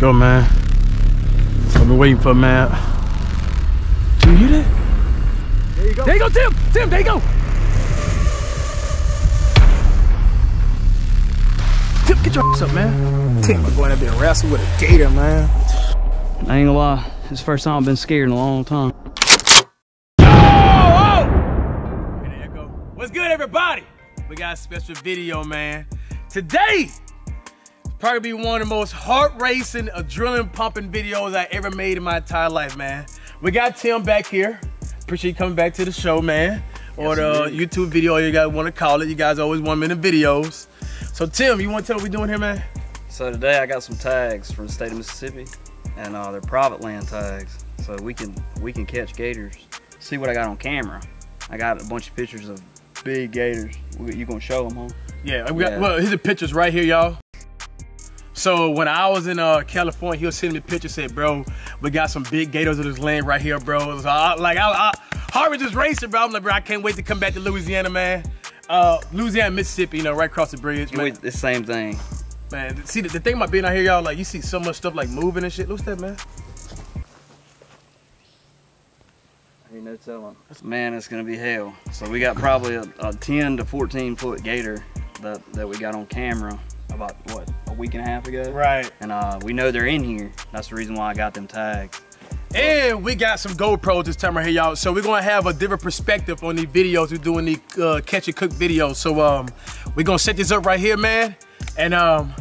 go, man. I've been waiting for a man. Do you hear that? There you go. There you go, Tim. Tim, there you go. Tim, get your ass up, man. Tim, I'm going to be a wrestle with a gator, man. I ain't gonna lie, it's the first time I've been scared in a long time. Oh, oh! Here. What's good, everybody? We got a special video, man. Today, probably be one of the most heart-racing, adrenaline-pumping videos I ever made in my entire life, man. We got Tim back here. Appreciate you coming back to the show, man. Or the YouTube video, you guys want to call it. You guys always one minute videos. So Tim, you want to tell what we doing here, man? So today I got some tags from the state of Mississippi, and uh, they're private land tags, so we can we can catch gators. See what I got on camera. I got a bunch of pictures of big gators. You gonna show them, huh? Yeah, we got, Yeah. well, here's the pictures right here, y'all. So when I was in uh, California, he was sending me pictures, said, bro, we got some big gators in this land right here, bro. So I, like, I, I, was just racing, bro. I'm like, bro, I can't wait to come back to Louisiana, man. Uh, Louisiana, Mississippi, you know, right across the bridge, man. The same thing. Man, see, the, the thing about being out here, y'all, like, you see so much stuff, like, moving and shit. What's that, man? Ain't no telling. Man, it's gonna be hell. So we got probably a, a 10 to 14 foot gator that, that we got on camera about what a week and a half ago. Right. And uh, we know they're in here. That's the reason why I got them tags. And we got some GoPros this time right here, y'all. So we're gonna have a different perspective on these videos. We're doing the uh, catch and cook videos. So um, we're gonna set this up right here, man. And um,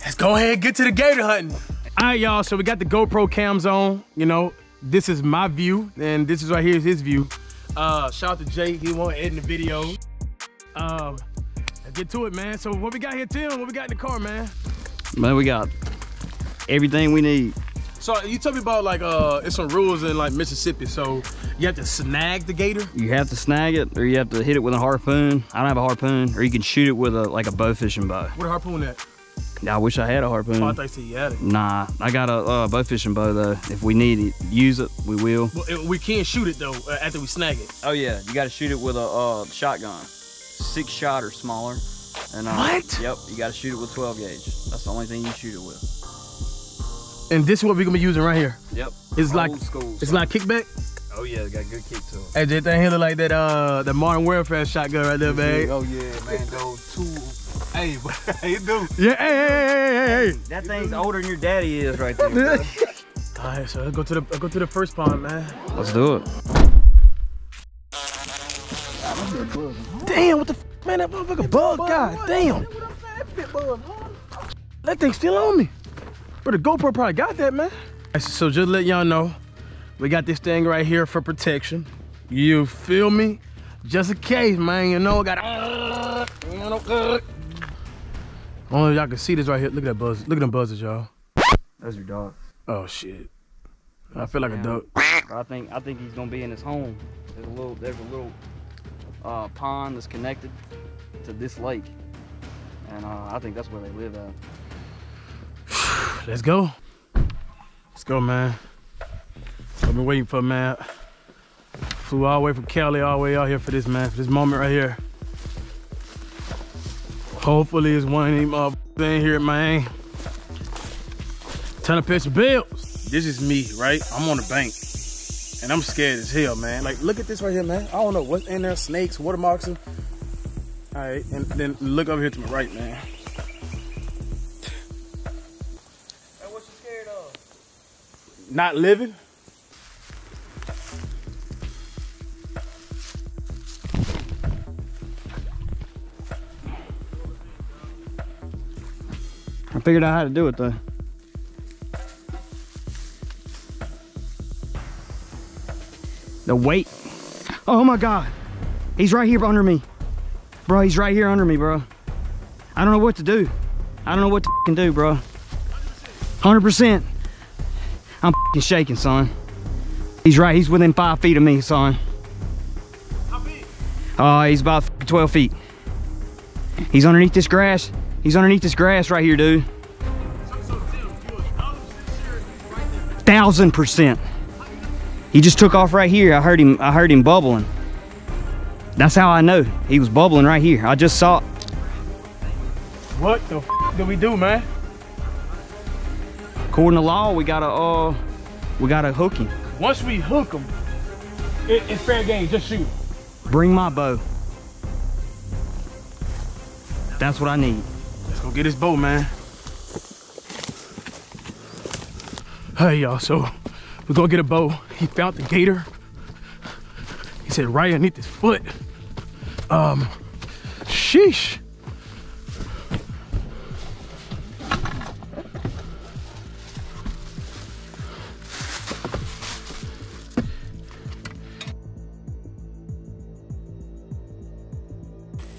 let's go ahead and get to the gator hunting. All right, y'all. So we got the GoPro cams on. You know, this is my view, and this is right here is his view. Uh, shout out to Jay. He won't edit the video. Um, let's get to it, man. So what we got here, Tim? What we got in the car, man? Man, we got everything we need. So you told me about like uh, it's some rules in like Mississippi. So you have to snag the gator. You have to snag it, or you have to hit it with a harpoon. I don't have a harpoon, or you can shoot it with a like a bow fishing bow. Where the harpoon at? I wish I had a harpoon. Oh, I thought you had it. Nah, I got a uh, bow fishing bow though. If we need it, use it, we will. Well, we can't shoot it though uh, after we snag it. Oh yeah, you got to shoot it with a uh, shotgun, six shot or smaller. And uh, What? Yep, you got to shoot it with 12 gauge. That's the only thing you shoot it with. And this is what we're gonna be using right here. Yep. It's like school. it's like kickback. Oh yeah, it got good kick to it. Hey, that thing here like that uh the modern warfare shotgun right there, man. Oh yeah, man, those two. Hey, you do. Yeah, hey, hey, hey, hey, hey. That thing's older than your daddy is right there. All right, so let's go to the let's go to the first pond, man. Let's do it. Damn, what the f man? That motherfucker bug, god damn. That thing's still on me. But the GoPro probably got that, man. So just let y'all know, we got this thing right here for protection. You feel me? Just in case, man. You know, I got. Only y'all can see this right here. Look at that buzz. Look at them buzzers, y'all. Those are dogs. Oh shit. I feel like a duck. I think I think he's gonna be in his home. There's a little there's a little uh, pond that's connected to this lake, and uh, I think that's where they live at. Let's go. Let's go, man. I've been waiting for a man. Flew all the way from Cali all the way out here for this man, for this moment right here. Hopefully it's one of them uh, in here, man. Time to pay some bills. This is me, right? I'm on the bank. And I'm scared as hell, man. Like, look at this right here, man. I don't know what's in there. Snakes, water moccasin. All right, and then look over here to my right, man. And what you scared of? Not living? I figured out how to do it though. The weight. Oh my God. He's right here under me. Bro, he's right here under me, bro. I don't know what to do. I don't know what to do, bro. 100%. I'm shaking, son. He's right, he's within five feet of me, son. How? Uh, he's about 12 feet. He's underneath this grass. He's underneath this grass right here, dude. Thousand percent. He just took off right here. I heard him. I heard him bubbling. That's how I know he was bubbling right here. I just saw. What the f did we do, man? According to law, we gotta uh, we gotta hook him. Once we hook him, it, it's fair game. Just shoot. Bring my bow. That's what I need. Let's go get his bow, man. Hey, y'all. So we're gonna get a bow. He found the gator. He said right underneath his foot. Um, sheesh.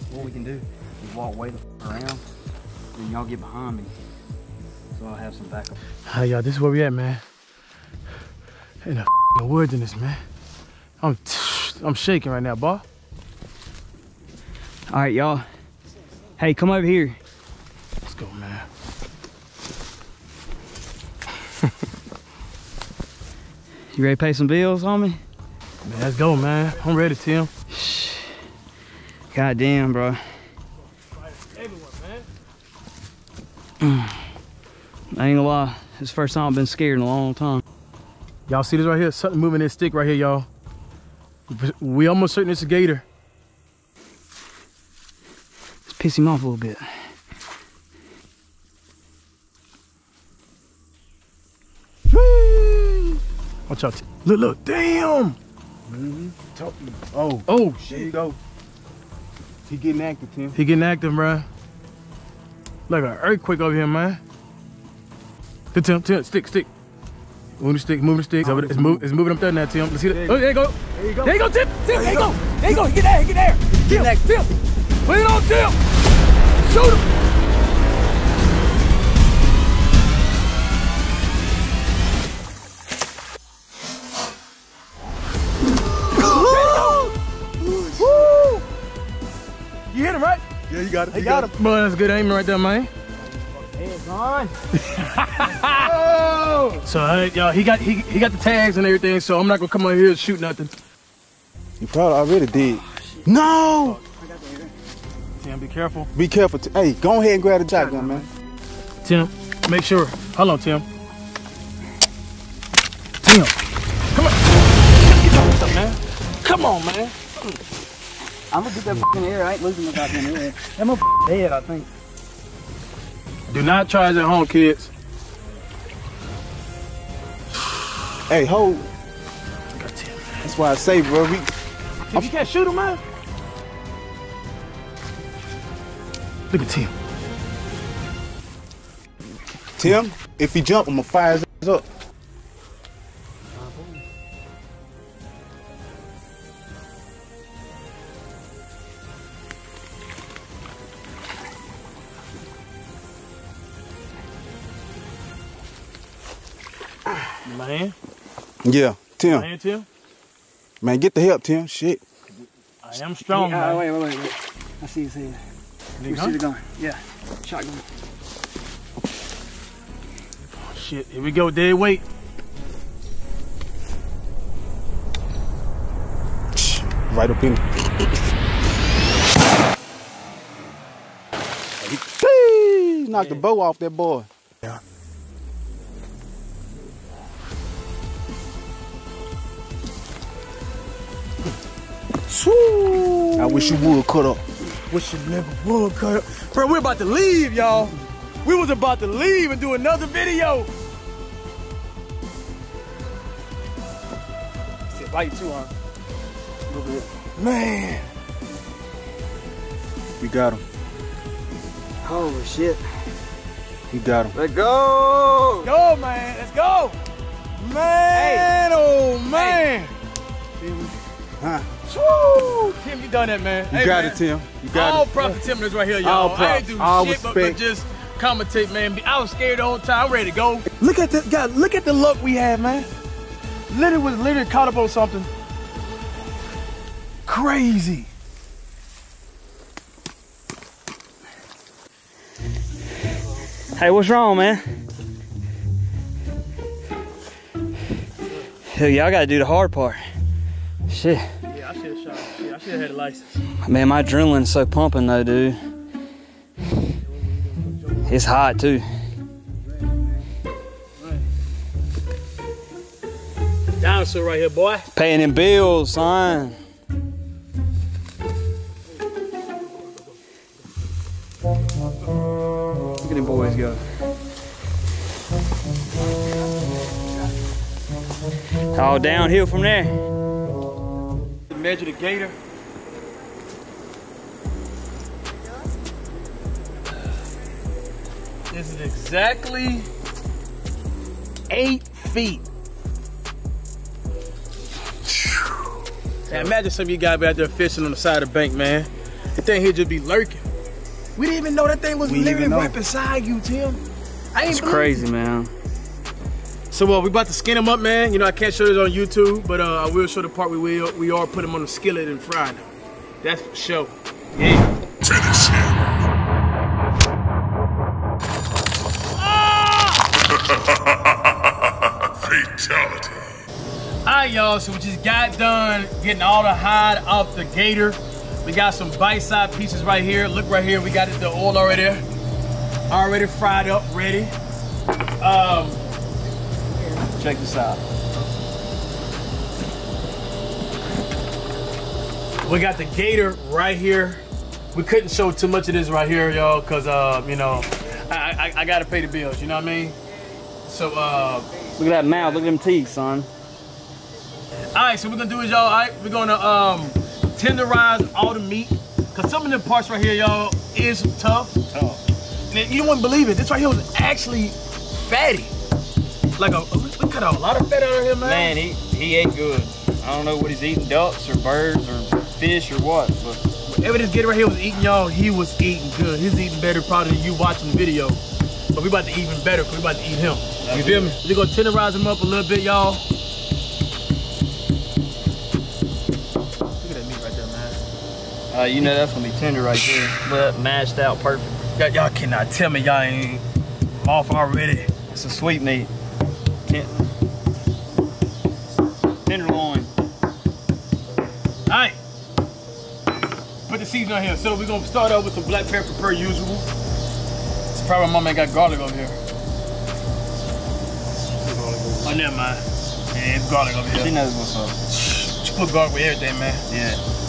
What we can do is walk way the around, and y'all get behind me, so I'll have some backup. Hey, y'all. This is where we at, man. In the f***ing woods in this, man. I'm, I'm shaking right now, boy. All right, y'all. Hey, come over here. Let's go, man. You ready to pay some bills on me? Man, let's go, man. I'm ready, Tim. God damn, bro. I ain't gonna lie. This is the first time I've been scared in a long time. Y'all see this right here? Something moving this stick right here, y'all. We almost certain it's a gator. Let's piss him off a little bit. Watch out. Look, look, damn. Mm-hmm. Oh, Oh, there shit. you go. He getting active, Tim. He getting active, bruh. Like an earthquake over here, man. Tim, Tim, stick, stick. Move the stick, move the stick. It's, move, it's moving up there now, Tim. Let's see that. Oh, there you go. There you go. There you go, Tim. Tim, there you go. There you go. Get there, get there. Tim, Tim. Put it on, Tim. Shoot him. You hit him, right? Yeah, you got it. He got him. Boy, that's good aiming right there, man. So, uh, y'all, he got he, he got the tags and everything, so I'm not gonna come out here and shoot nothing. You probably already did. No! Tim, be careful. Be careful. Hey, go ahead and grab the shotgun, man. Tim, make sure. Hold on, Tim. Tim, come on. What's up, man? Come on, man. I'm gonna get that fucking air. I ain't losing my goddamn air. That my dead, I think. Do not try this at home, kids. Hey, hold. That's why I say, bro. We, If you can't shoot him, man. Look at Tim. Tim, if he jump, I'm gonna fire his ass up. Yeah, Tim. man, Tim. Man, get the help, Tim. Shit. I am strong, man. wait, wait, wait, wait. I see his head. Nigga, huh? gun? Yeah. Shotgun. Oh, shit, here we go, dead weight. Right up in. Hey, knocked the bow off that boy. Wish you would cut up. Wish you never would cut up. Bro, we're about to leave, y'all. We was about to leave and do another video. Sit light too, huh? A little. Man. We got him. Holy shit. We got him. Let go! Go, man. Let's go. Man, hey. oh, man. Huh? Woo! Tim, you done that, man. You Hey, got man. it, Tim. You got All it. props to Tim this right here, All y'all. I ain't do All shit but, but respect. just commentate, man. I was scared the whole time. I'm ready to go. Look at this guy. Look at the luck we had, man. Literally was literally caught up on something crazy. Hey, what's wrong, man? Hell, y'all gotta do the hard part. Shit. Shot. Shit, I should have had a license. Man, my adrenaline's so pumping though, dude. It's hot too. dinosaur right here, boy. Paying them bills, son. Look at them boys go. All downhill from there. Measure the gator. This is exactly eight feet. Now imagine some of you guys be out there fishing on the side of the bank, man. The thing here just be lurking. We didn't even know that thing was We literally right beside you, Tim. I ain't crazy, it. man. So uh, we about to skin him up, man. You know I can't show this on YouTube, but uh, I will show the part we will we are put him on the skillet and fry them. That's for sure. Yeah. Alright, y'all, so we just got done getting all the hide off the gator. We got some bite-side pieces right here. Look right here, we got the oil already there. Already fried up, ready. Um, Check this out. we got the gator right here. We couldn't show too much of this right here, y'all, because, uh, you know, I, I, I gotta pay the bills, you know what I mean? So, uh, Look at that mouth. Look at them teeth, son. All right, so we're gonna do is y'all. All right, we're gonna um tenderize all the meat, cause some of the parts right here, y'all, is tough. Tough. And you wouldn't believe it. This right here was actually fatty. Like a, we cut out a lot of fat out of here, man. Man, he, he ate good. I don't know what he's eating, ducks or birds or fish or what, but Whatever this gator right here was eating, y'all, he was eating good. He's eating better probably than you watching the video. But we about to eat even better, cause we about to eat him. You feel me? We're gonna tenderize him up a little bit, y'all. Uh, you know that's gonna be tender right there. But mashed out perfect. Y'all, cannot tell me y'all ain't off already. It's a sweet meat. Ten- Tenderloin. All right. Put the seasoning on here. So we're gonna start out with some black pepper per usual. It's probably my mama got garlic over here. Oh, never mind. Yeah, it's garlic over here. She knows what's up. She put garlic with everything, man. Yeah.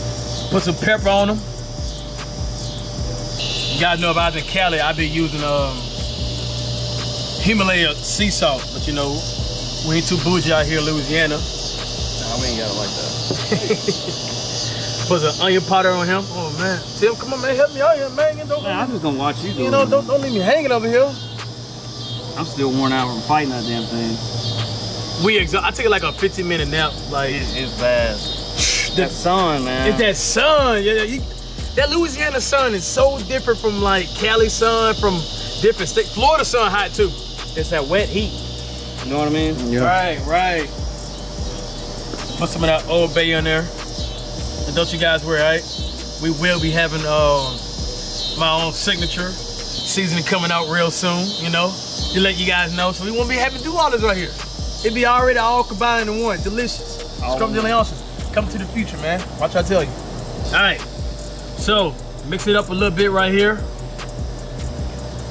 Put some pepper on them. You guys know if I was in Cali, I'd be using um Himalaya sea salt, but you know, we ain't too bougie out here in Louisiana. Nah, we ain't got it like that. Put some onion powder on him. Oh man, Tim, come on, man, help me out here, man. Don't, Man, I'm just gonna watch you do you know, don't, don't leave me hanging over here. I'm still worn out from fighting that damn thing. We exa- I take like a 15 minute nap. Like It's, it's bad. The, That sun, man. it's that sun. Yeah, you, that Louisiana sun is so different from like Cali sun, from different state. Florida sun hot too. It's that wet heat. You know what I mean? Yeah. Right, right. Put some of that Old Bay on there. And don't you guys worry, right? We will be having um, my own signature seasoning coming out real soon, you know? To let you guys know. So we won't be having to do all this right here. It'd be already all combined in one. Delicious. All Scrum in Dilly Awesome. Come to the future, man. Watch I tell you. All right. So, mix it up a little bit right here.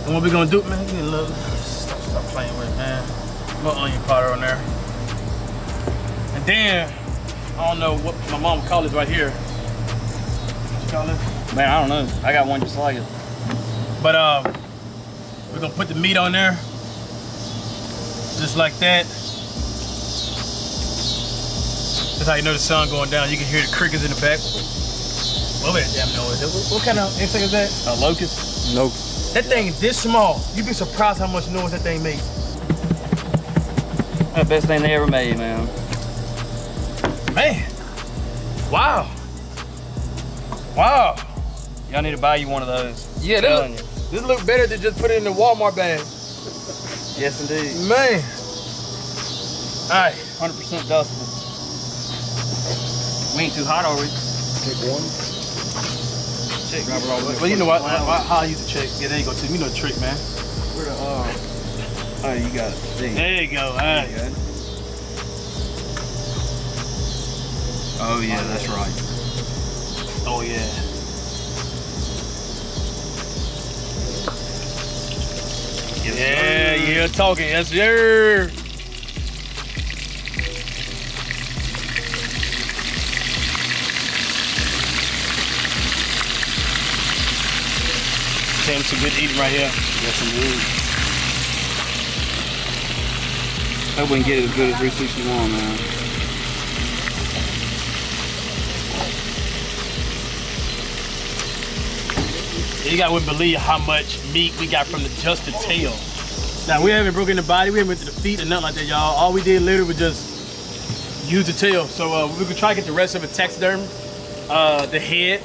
And what we gonna do, man, get a little, stop, stop playing with it, man. A little onion powder on there. And then, I don't know what my mom called it right here. What you call it? Man, I don't know. I got one just like it. But um, we're gonna put the meat on there, just like that. That's how you know the sun going down. You can hear the crickets in the back. What was that damn noise? What, what kind of insect is that? A locust? Nope. That thing is this small. You'd be surprised how much noise that thing makes. The best thing they ever made, man. Man, wow, wow. Y'all need to buy you one of those. Yeah, this look, this look better than just put it in the Walmart bag. Yes, indeed. Man. All right. 100% dustable. We ain't too hot, are we? Take one. Check. Well, you know what? I, how I use the trick. Yeah, there you go, Tim. You know the trick, man. Where the, uh, oh, you got it. See. There you go. All right. There you go. Oh, yeah, that's right. Oh yeah. Yeah, yeah, talking. Yes, sir. Tim, some good eating right here. Yes, indeed. I wouldn't get it as good as 361, man. You guys wouldn't believe how much meat we got from the just the tail. Now we haven't broken the body, we haven't went to the feet or nothing like that, y'all. All we did literally was just use the tail. So uh, we could try to get the rest of it taxidermy. Uh, the head,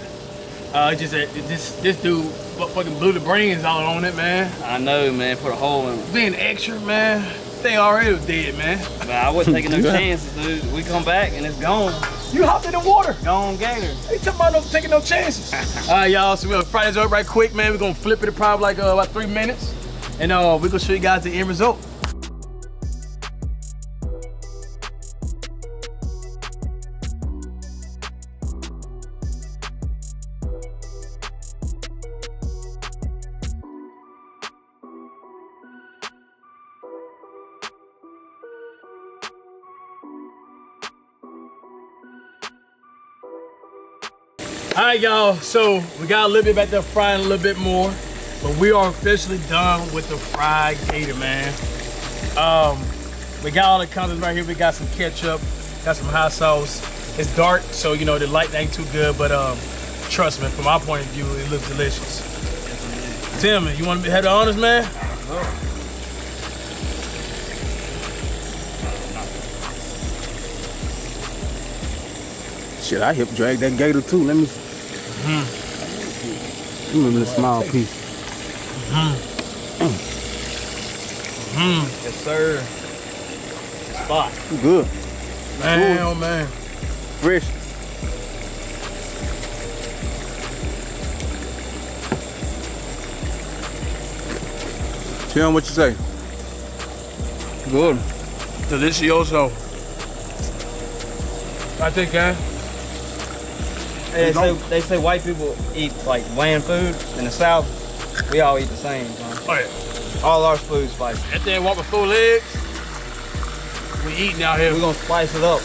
uh, just uh, this this dude fucking blew the brains out on it, man. I know, man. Put a hole in it. Being extra, man. They already was dead, man. Man, I wasn't taking no chances, dude. We come back and it's gone. You hopped in the water. Gone gator. They talking about no taking no chances. All right, y'all. So we're gonna fry this up right quick, man. We're gonna flip it in probably like uh, about three minutes, and uh, we're gonna show you guys the end result. All right, y'all. So we got a little bit back there frying a little bit more, but we are officially done with the fried gator, man. Um, we got all the contents right here. We got some ketchup, got some hot sauce. It's dark, so you know the light ain't too good, but um, trust me, from my point of view, it looks delicious. Tim, you want to have the honors, man? Shit, I helped drag that gator too. Let me. Remember the small piece. Mm -hmm. Mm -hmm. Yes, sir. Spot. Good. Man, oh man. Fresh. Tell him what you say. Good. Delicioso. I think, guy. Hey, they, say, they say white people eat like bland food. In the South, we all eat the same. man. Oh yeah. All our food's spicy. That thing walk with four legs. We eating out here. We're gonna spice it up.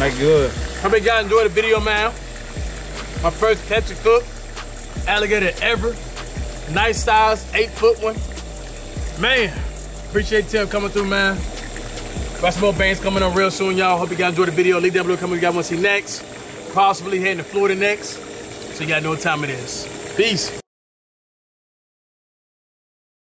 Make it good. Hope you guys enjoyed the video, man. My first catch and cook alligator ever. Nice size, eight foot one. Man, appreciate Tim coming through, man. Got some more bands coming on real soon, y'all. Hope you guys enjoyed the video. Leave down below comment what you guys want to see next. Possibly heading to Florida next. So you gotta know what time it is. Peace.